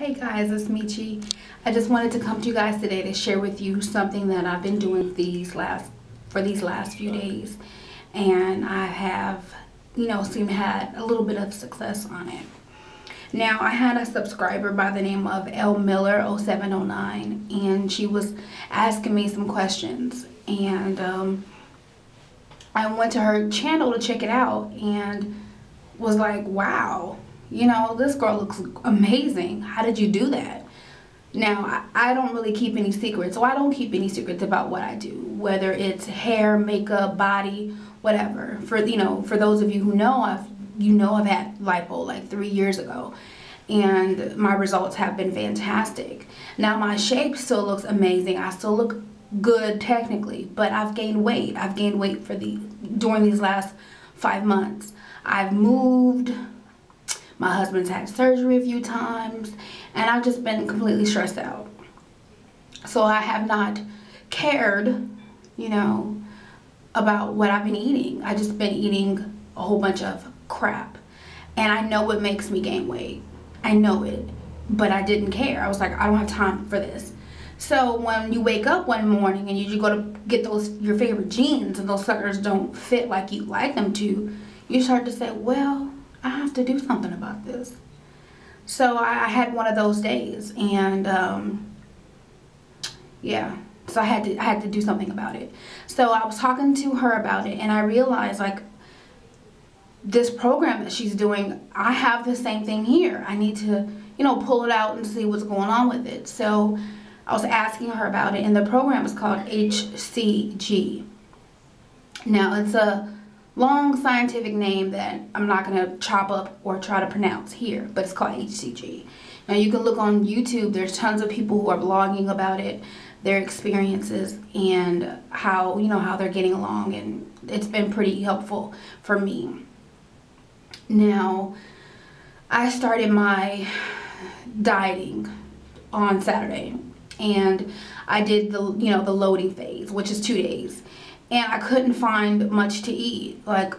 Hey guys, it's Meechie. I just wanted to come to you guys today to share with you something that I've been doing these last for these last few days. And I have, you know, seem had a little bit of success on it. Now, I had a subscriber by the name of L Miller 0709 and she was asking me some questions and um, I went to her channel to check it out and was like, wow, you know, this girl looks amazing. How did you do that? Now, I, don't really keep any secrets, so I don't keep any secrets about what I do, whether it's hair, makeup, body, whatever. For you know, for those of you who know, I've you know I've had lipo like three years ago, and my results have been fantastic. Now my shape still looks amazing. I still look good technically, but I've gained weight. I've gained weight for the during these last five months. I've moved my husband's had surgery a few times and I've just been completely stressed out. So I have not cared, you know, about what I've been eating. I just been eating a whole bunch of crap. And I know it makes me gain weight. I know it. But I didn't care. I was like, I don't have time for this. So when you wake up one morning and you go to get those your favorite jeans and those suckers don't fit like you like them to, you start to say, well, I have to do something about this. So I, I had one of those days and um, yeah, so I had to I had to do something about it. So I was talking to her about it and I realized like this program that she's doing, I have the same thing here. I need to, you know, pull it out and see what's going on with it. So I was asking her about it and the program is called HCG. Now it's a long scientific name that I'm not going to chop up or try to pronounce here, but it's called HCG. Now you can look on YouTube, there's tons of people who are blogging about it, their experiences and how, you know, how they're getting along and it's been pretty helpful for me. Now, I started my dieting on Saturday and I did the, you know, the loading phase, which is two days and I couldn't find much to eat. Like,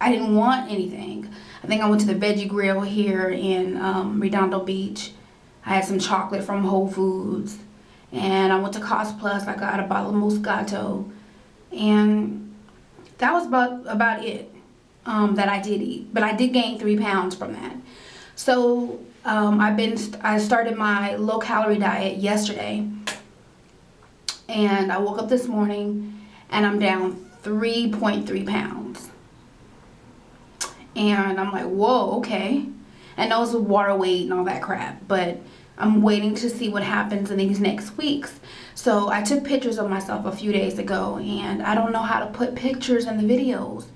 I didn't want anything. I think I went to the Veggie Grill here in um, Redondo Beach. I had some chocolate from Whole Foods. And I went to Cost Plus. I got a bottle of Moscato. And that was about, about it um, that I did eat. But I did gain three pounds from that. So um, I've been, I started my low calorie diet yesterday. And I woke up this morning and I'm down 3.3 pounds. And I'm like, whoa, okay. And those water weight and all that crap, but I'm waiting to see what happens in these next weeks. So I took pictures of myself a few days ago and I don't know how to put pictures in the videos.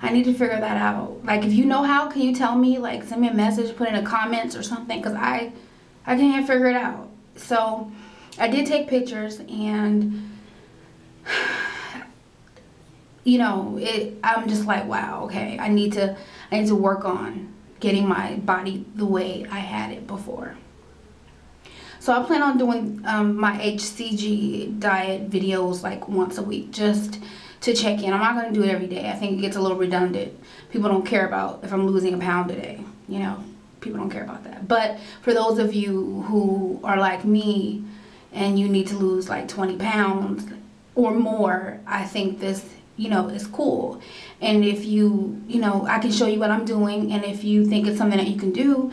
I need to figure that out. Like if you know how, can you tell me? Like send me a message, put in the comments or something because I, I can't figure it out. So I did take pictures and you know, it, I'm just like, wow, okay, I need to, I need to work on getting my body the way I had it before. So I plan on doing um, my HCG diet videos like once a week just to check in. I'm not going to do it every day. I think it gets a little redundant. People don't care about if I'm losing a pound a day. You know, people don't care about that. But for those of you who are like me and you need to lose like 20 pounds or more, I think this you know, is cool. And if you, you know, I can show you what I'm doing. And if you think it's something that you can do,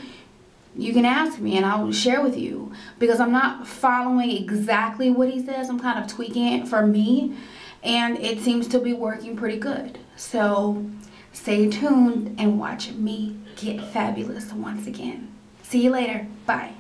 you can ask me and I'll share with you. Because I'm not following exactly what he says. I'm kind of tweaking it for me. And it seems to be working pretty good. So stay tuned and watch me get fabulous once again. See you later. Bye.